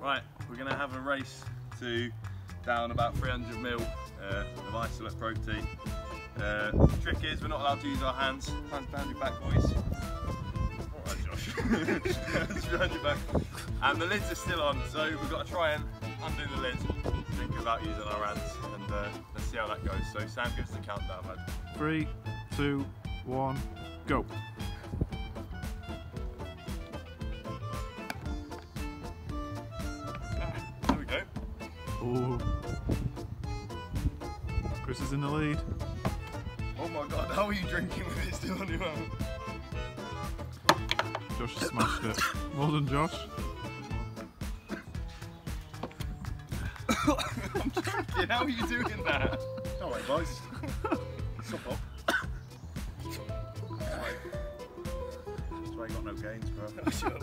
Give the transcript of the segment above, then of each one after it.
Right, we're to have a race to down about 300 mil uh, of isolate protein. Uh, the trick is we're not allowed to use our hands. Hands behind your back, boys. Alright, Josh. Hands behind your back. And the lids are still on, so we've got to try and undo the lid. Think about using our hands, and uh, let's see how that goes. So Sam gives the countdown, man. Three, two, one, go. Oh. Chris is in the lead. Oh my god, how are you drinking with it still on your mouth? Josh has smashed it. Well done, Josh. I'm drinking, how are you doing that? Alright, boys. Stop up. That's why you got no gains, bro. Shut up.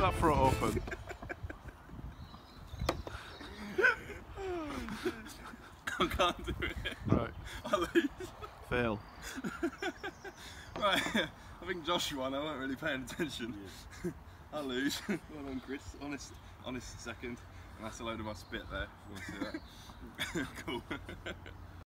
that front open. I can't do it. Right. I lose. Fail. Right, I think Josh won. I weren't really paying attention. I lose. well done, Chris. Honest, honest second. And that's a load of my spit there. If you want to see that. cool.